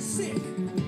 sick.